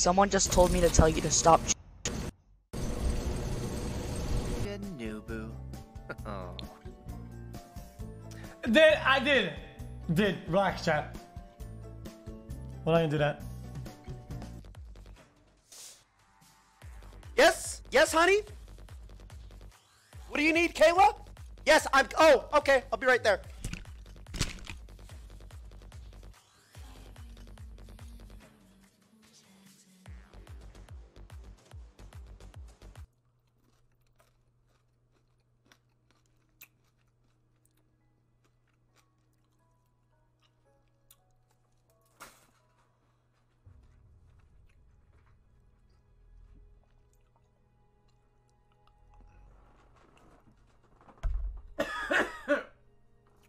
Someone just told me to tell you to stop. Good Nubu. oh. Did I did? Did relax, chat. Well, I didn't do that. Yes? Yes, honey? What do you need, Kayla? Yes, I'm. Oh, okay. I'll be right there.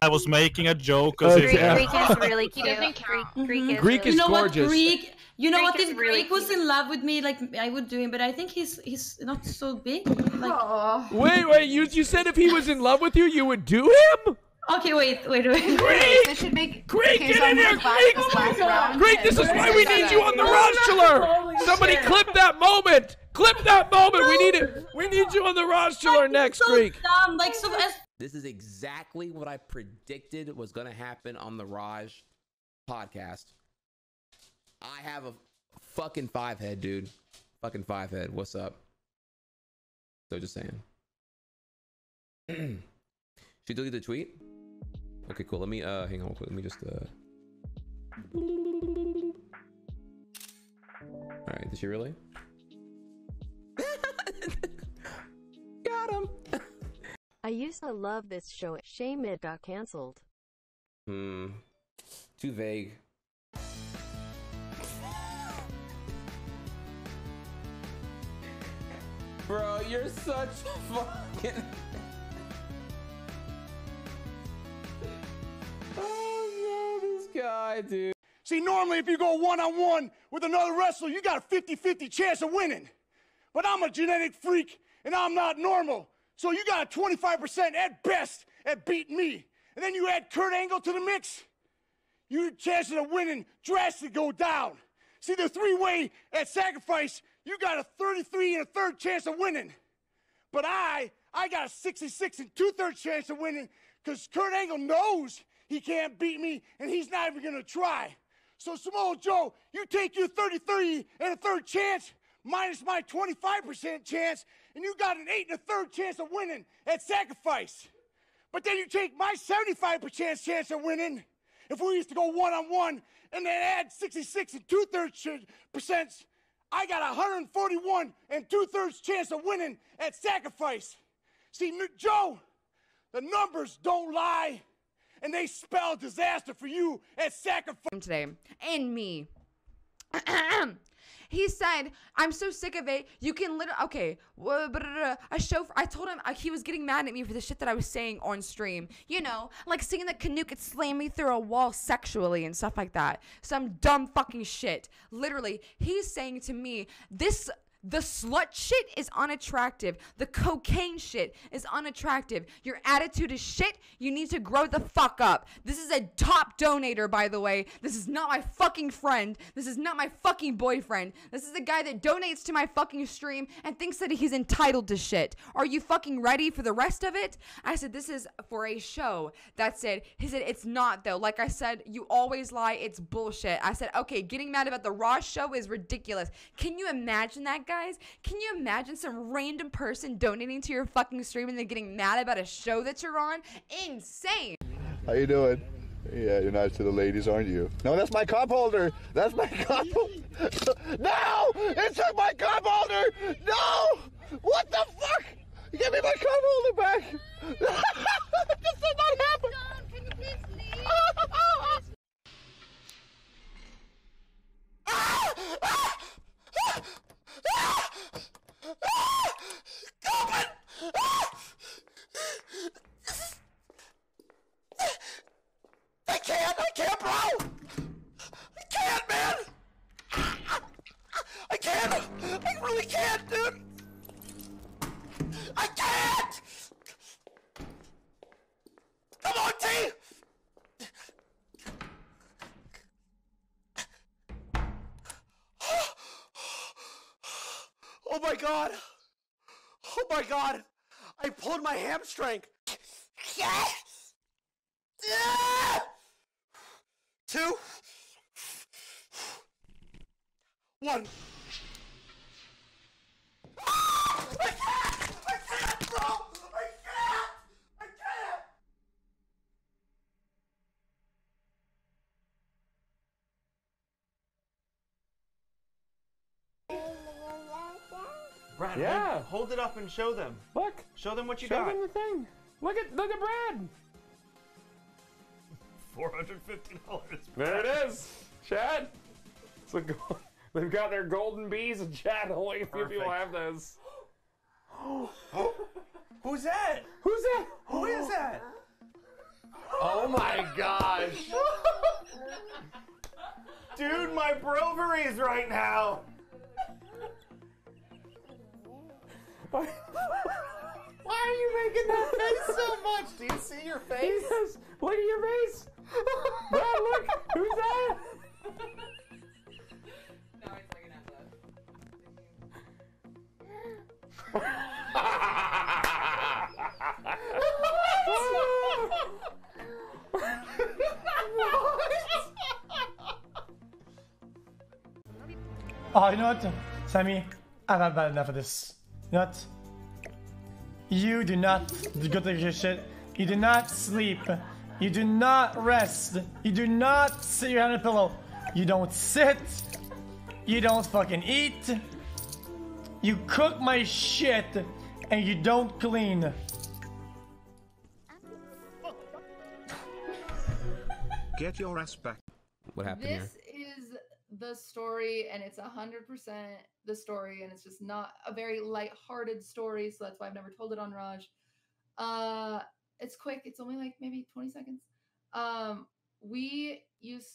I was making a joke. 'cause Greek, Yeah. Greek is really cute. doesn't Greek, count. Greek mm-hmm. is Greek really is you know gorgeous. what Greek you know Greek what is if really Greek was cute. in love with me like I would do him but I think he's he's not so big like Wait, wait, you you said if he was in love with you, you would do him? okay wait wait wait Greek! This should make Greek, okay, get so in here, Greek! this last oh round. Greek, this is why we need you on the Oh, rostular! Holy Somebody shit. clip that moment! Clip that moment! We need it! We need you on the rostular next, so Greek! dumb like so as This is exactly what I predicted was going to happen on the Raj podcast. I have a fucking five head, dude. Fucking five head. What's up? So just saying. she deleted the tweet? Okay, cool. Let me uh hang on. Let me just uh Alright, did she really? Used to love this show. Shame it got cancelled. Hmm. Too vague. Bro, you're such fucking. oh no, this guy, dude. See, normally if you go one on one with another wrestler, you got a 50 50 chance of winning. But I'm a genetic freak and I'm not normal. So you got a 25% at best at beating me. And then you add Kurt Angle to the mix, your chances of winning drastically go down. See, the three way at sacrifice, you got a 33 and a third chance of winning. But I, I got a 66 and two thirds chance of winning because Kurt Angle knows he can't beat me and he's not even going to try. So, Samoa Joe, you take your 33 and a third chance minus my 25% chance, and you got an eight and a third chance of winning at sacrifice. But then you take my 75% chance of winning if we used to go one on one and then add 66 and two thirds percent. I got 141 and two thirds chance of winning at sacrifice. See, Joe, the numbers don't lie, and they spell disaster for you at sacrifice. today and me. he said, "I'm so sick of it. You can literally okay. A show. I told him uh, he was getting mad at me for the shit that I was saying on stream. You know, like saying that Canoe could slam me through a wall sexually and stuff like that. Some dumb fucking shit. Literally, he's saying to me, this." The slut shit is unattractive. The cocaine shit is unattractive. Your attitude is shit. You need to grow the fuck up. This is a top donator, by the way. This is not my fucking friend. This is not my fucking boyfriend. This is the guy that donates to my fucking stream and thinks that he's entitled to shit. Are you fucking ready for the rest of it? I said, this is for a show. That's it. He said, it's not though. Like I said, you always lie. It's bullshit. I said, okay, getting mad about the Raw show is ridiculous. Can you imagine that, guys? Can you imagine some random person donating to your fucking stream and then getting mad about a show that you're on? Insane. How you doing? Yeah, you're nice to the ladies, aren't you? No, that's my cup holder. That's my cup. Holder! No, it took my cup holder. No, what the fuck? Give me my cup holder back. this did not happen. I can't, I can't, bro! I can't, man! I can't! I can't, dude! I can't! Come on, T! Oh my god! Oh my god! I pulled my hamstring! Two. One. I can't! I can't, bro! I can't! I can't! Brad, Yeah. hold, hold it up and show them. Look. Show them what you got! Show them the thing. Look at look at Brad. Four hundred fifty dollars. There it is, Chad. It's a go- They've got their golden bees and chat. Only a few people have those. Who's that? Who's that? Who is that? Oh my gosh. Dude, my broveries right now. Why are you making that face so much? Do you see your face? Look at your face. Brad, look. Who's that? Oh, you know what? Sammy, I've had bad enough of this. You know what? You do not go take your shit. You do not sleep. You do not rest. You do not sit your hand on a pillow. You don't sit. You don't fucking eat. You cook my shit and you don't clean. Get your ass back. What happened here? This is the story, and it's 100% the story, and it's just not a very light-hearted story, so that's why I've never told it on Raj. Uh, it's quick. It's only like maybe 20 seconds. Um, we used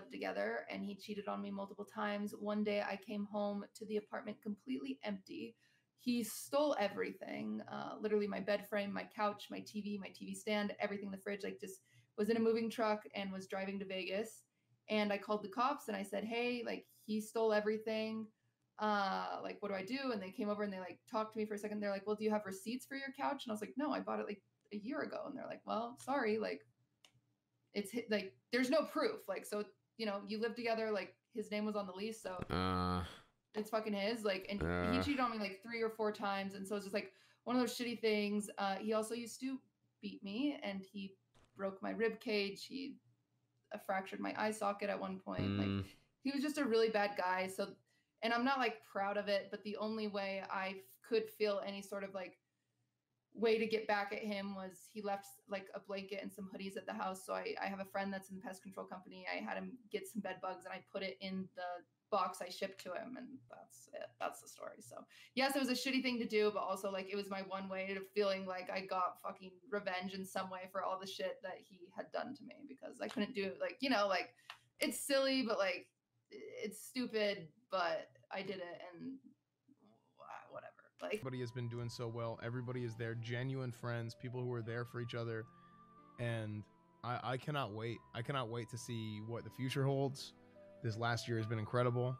to live together, and he cheated on me multiple times. One day, I came home to the apartment completely empty. He stole everything, uh, literally my bed frame, my couch, my TV, my TV stand, everything in the fridge, like just was in a moving truck and was driving to Vegas. And I called the cops and I said, "Hey, like he stole everything. Uh, like what do I do?" And they came over and they like talked to me for a second. They're like, "Well, do you have receipts for your couch?" And I was like, "No, I bought it like a year ago." And they're like, "Well, sorry, like it's like there's no proof. Like so, you know, you live together. Like his name was on the lease, so Uh, it's fucking his. Like, and Uh. he cheated on me like three or four times, and so it's just like one of those shitty things. Uh, he also used to beat me, and he broke my rib cage. He fractured my eye socket at one point. Mm. Like, he was just a really bad guy. So, and I'm not like proud of it, but the only way I f- could feel any sort of like way to get back at him was he left like a blanket and some hoodies at the house. So I, I have a friend that's in the pest control company. I had him get some bed bugs and I put it in the box I shipped to him, and that's it. That's the story. So yes, it was a shitty thing to do, but also like it was my one way to feeling like I got fucking revenge in some way for all the shit that he had done to me because I couldn't do like you know like it's silly, but like it's stupid, but I did it and. Like Everybody has been doing so well. Everybody is there, genuine friends, people who are there for each other, and I, I cannot wait. I cannot wait to see what the future holds. This last year has been incredible,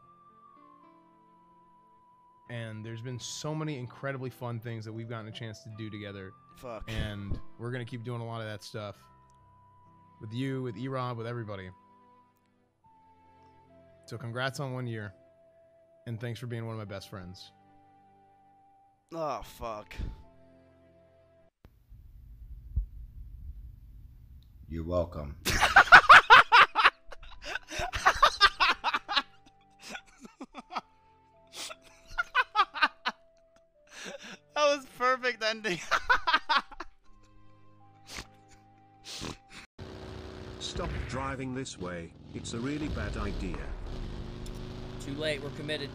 and there's been so many incredibly fun things that we've gotten a chance to do together. Fuck. And we're gonna keep doing a lot of that stuff with you, with E-Rob, with everybody. So congrats on one year, and thanks for being one of my best friends. Oh fuck. You're welcome. That was perfect ending. Stop driving this way. It's a really bad idea. Too late. We're committed.